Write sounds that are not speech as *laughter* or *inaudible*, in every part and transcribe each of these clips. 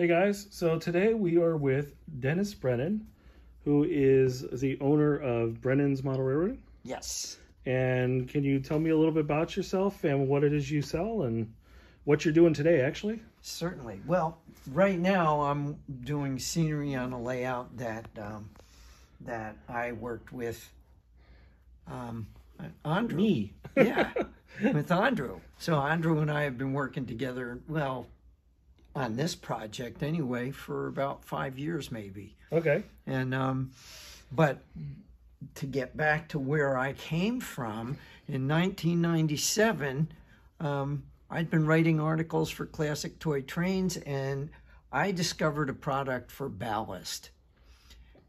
Hey guys, so today we are with Dennis Brennan, who is the owner of Brennan's Model Railroading. Yes. And can you tell me a little bit about yourself and what it is you sell and what you're doing today, actually? Certainly. Well, right now I'm doing scenery on a layout that um, that I worked with um, Andrew. Me. yeah, *laughs* with Andrew. So Andrew and I have been working together. Well, on this project anyway for about five years maybe. Okay. And um, but to get back to where I came from in 1997, um, I'd been writing articles for Classic Toy Trains, and I discovered a product for ballast.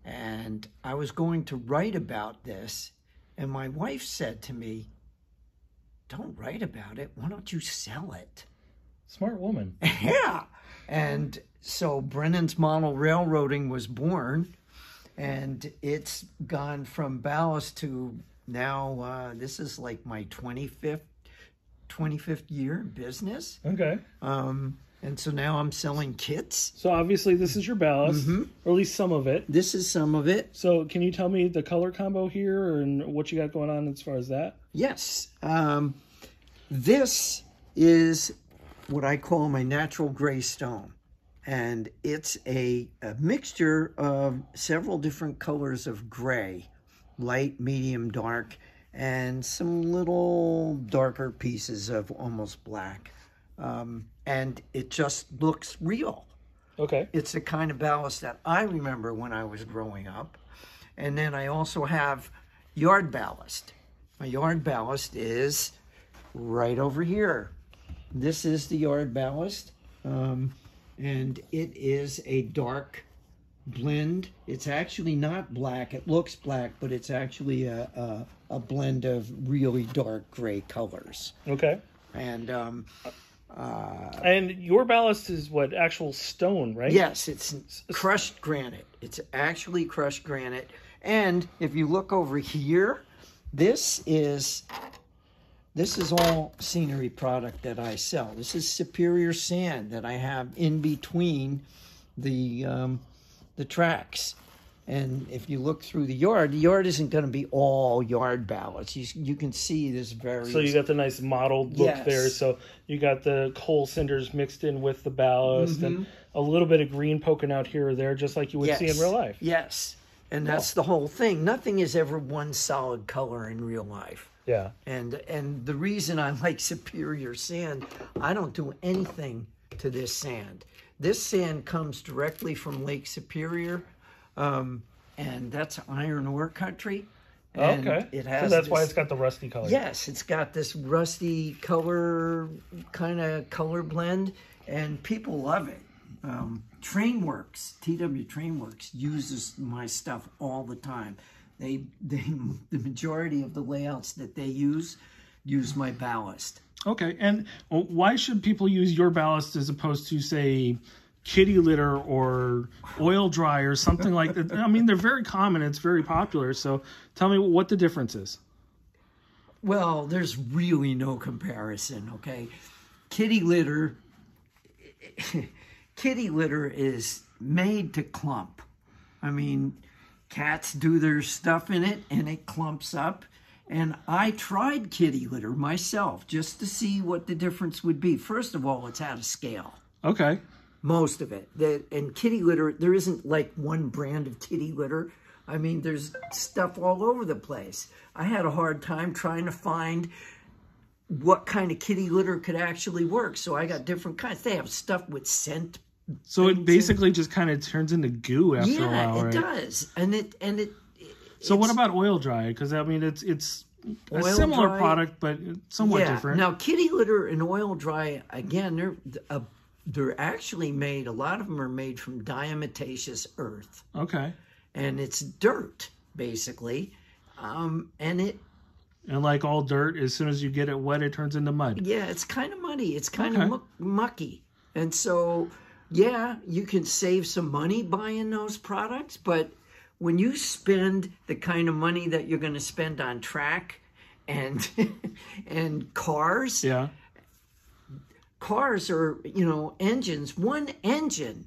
And I was going to write about this, and my wife said to me, "Don't write about it. Why don't you sell it?" Smart woman. *laughs* yeah. And so Brennan's Model Railroading was born, and it's gone from ballast to now, uh, this is like my 25th, 25th year in business. Okay. Um, and so now I'm selling kits. So obviously this is your ballast, Mm-hmm. or at least some of it. This is some of it. So can you tell me the color combo here and what you got going on as far as that? Yes. Um, this is what I call my natural gray stone. And it's a, a mixture of several different colors of gray, light, medium, dark, and some little darker pieces of almost black. Um, and it just looks real. Okay. It's the kind of ballast that I remember when I was growing up. And then I also have yard ballast. My yard ballast is right over here. This is the yard ballast. Um, and it is a dark blend. It's actually not black. It looks black, but it's actually a, a, a blend of really dark gray colors. Okay. And um, And your ballast is what actual stone, right? Yes, it's crushed granite. It's actually crushed granite. And if you look over here, this is this is all scenery product that I sell. This is superior sand that I have in between the um, the tracks. And if you look through the yard, the yard isn't going to be all yard ballast. You, you can see this very So you got the nice mottled look Yes. there. So you got the coal cinders mixed in with the ballast and Mm-hmm. a little bit of green poking out here or there, just like you would see in real life. Yes. And that's the whole thing. Nothing is ever one solid color in real life. Yeah. And and the reason I like superior sand, I don't do anything to this sand. This sand comes directly from Lake Superior, um, and that's iron ore country. And okay. It so has that's why it's got the rusty color. Yes, it's got this rusty color, kind of color blend, and people love it. Um, Trainworx, TW Trainworx uses my stuff all the time. They, they, the majority of the layouts that they use, use my ballast. Okay. And why should people use your ballast as opposed to, say, kitty litter or oil dry or something like that? I mean, they're very common. It's very popular. So tell me what the difference is. Well, there's really no comparison, okay? Kitty litter *laughs* kitty litter is made to clump. I mean, cats do their stuff in it and it clumps up. And I tried kitty litter myself just to see what the difference would be. First of all, it's out of scale. Okay. Most of it. The, and kitty litter, there isn't like one brand of kitty litter. I mean, there's stuff all over the place. I had a hard time trying to find what kind of kitty litter could actually work. So I got different kinds. They have stuff with scent. So it basically just kind of turns into goo after a Yeah, while, it right? does. And it and it So what about oil dry? Because I mean, it's it's a similar dry- product, but somewhat yeah. different. Now kitty litter and oil dry again, they're uh, they're actually made. A lot of them are made from diatomaceous earth. okay. and it's dirt basically um, and it And like all dirt, as soon as you get it wet, it turns into mud. yeah it's kind of muddy it's kind Okay. of muck, mucky and so yeah you can save some money buying those products but when you spend the kind of money that you're going to spend on track and *laughs* and cars Yeah. cars are you know engines one engine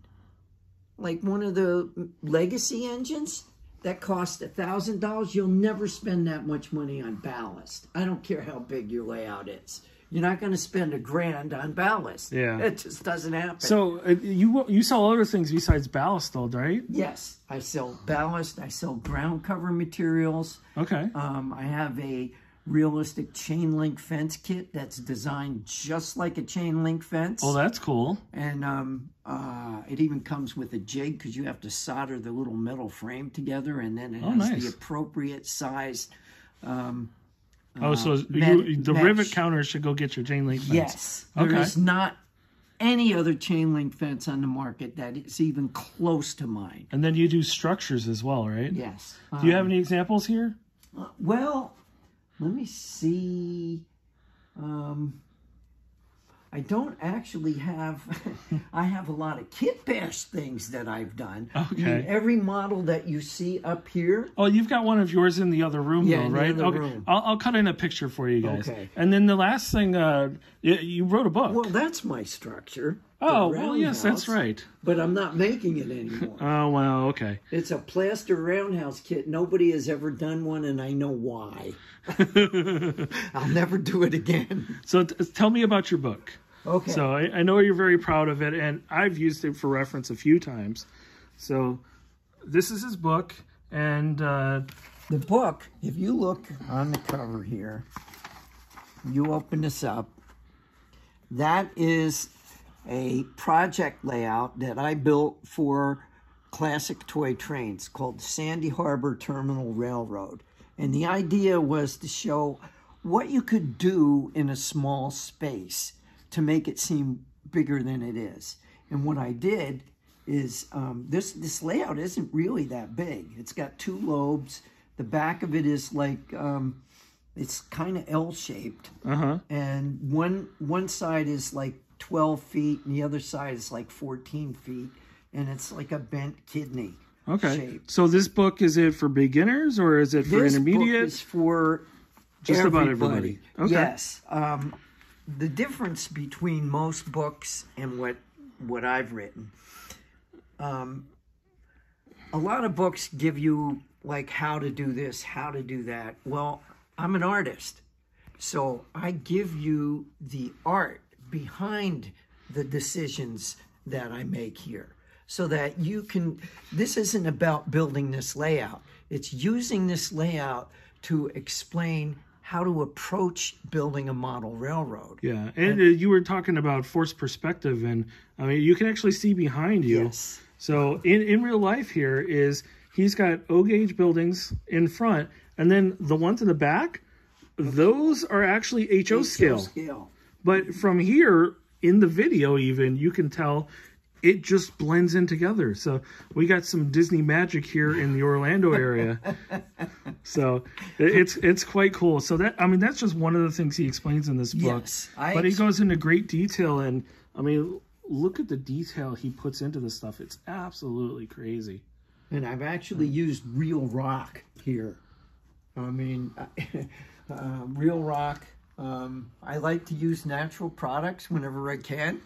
like one of the legacy engines that cost a thousand dollars, you'll never spend that much money on ballast. I don't care how big your layout is. You're not going to spend a grand on ballast. Yeah. it just doesn't happen. So uh, you you sell other things besides ballast, though, right? yes, I sell ballast. I sell ground cover materials. Okay. Um, I have a realistic chain link fence kit that's designed just like a chain link fence. Oh, that's cool. And um, uh, it even comes with a jig because you have to solder the little metal frame together, and then it Oh, has nice. the appropriate size. Um, Oh, so med- you, the rivet counter should go get your chain link fence. yes, there Okay. is not any other chain link fence on the market that is even close to mine. And then you do structures as well, right? Yes. Do you have any examples here? Uh, well, let me see. Um, I don't actually have. *laughs* I have a lot of kit bash things that I've done. I mean, Okay. every model that you see up here. Oh, you've got one of yours in the other room, Yeah, though, in the right? other okay. room. I'll, I'll cut in a picture for you guys. Okay. And then the last thing, uh, you, you wrote a book. Well, that's my structure. oh, well, yes, that's right. But I'm not making it anymore. *laughs* Oh, well, okay. it's a plaster roundhouse kit. Nobody has ever done one, and I know why. *laughs* I'll never do it again. So t- tell me about your book. Okay. So I, I know you're very proud of it, and I've used it for reference a few times. So this is his book, and uh, The book, if you look on the cover here, you open this up, that is a project layout that I built for classic toy trains called Sandy Harbor Terminal Railroad. And the idea was to show what you could do in a small space to make it seem bigger than it is. And what I did is um, this this layout isn't really that big. It's got two lobes. The back of it is like um, it's kind of L shaped, uh huh. and one one side is like 12 feet, and the other side is like 14 feet, and it's like a bent kidney. Okay. shape. So this book is it for beginners or is it for This intermediate? book is for Just about everybody. everybody. Okay. Yes. Um, the difference between most books and what what I've written, um, a lot of books give you like how to do this, how to do that. Well, I'm an artist, so I give you the art behind the decisions that I make here so that you can this isn't about building this layout it's using this layout to explain how to approach building a model railroad Yeah, and uh, you were talking about forced perspective, and I mean, you can actually see behind you. yes So in in real life, here is he's got O gauge buildings in front, and then the ones in the back, those are actually HO scale. scale But from here in the video, even you can tell it just blends in together. So we got some Disney magic here in the Orlando area. *laughs* so it's it's quite cool. So that I mean that's just one of the things he explains in this book. Yes, I but he goes into great detail, and I mean look at the detail he puts into this stuff. It's absolutely crazy. and i've actually used real rock here i mean *laughs* uh, real rock um, i like to use natural products whenever i can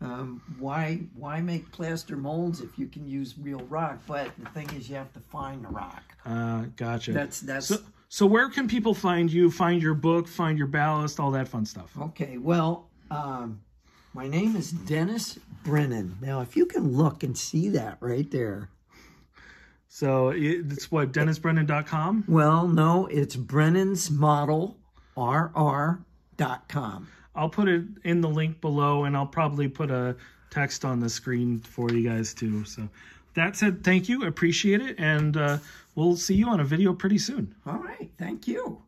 um, why why make plaster molds if you can use real rock but the thing is you have to find the rock Uh, gotcha. that's that's so so where can people find you? Find your book, find your ballast, all that fun stuff. Okay, well, um, my name is Dennis Brennan. Now, if you can look and see that right there. So it- it's what DennisBrennan.com. Well, no, it's Brennan's Model RR.com. I'll put it in the link below, and I'll probably put a text on the screen for you guys too. So that said, thank you, appreciate it, and uh, we'll see you on a video pretty soon. All right, thank you.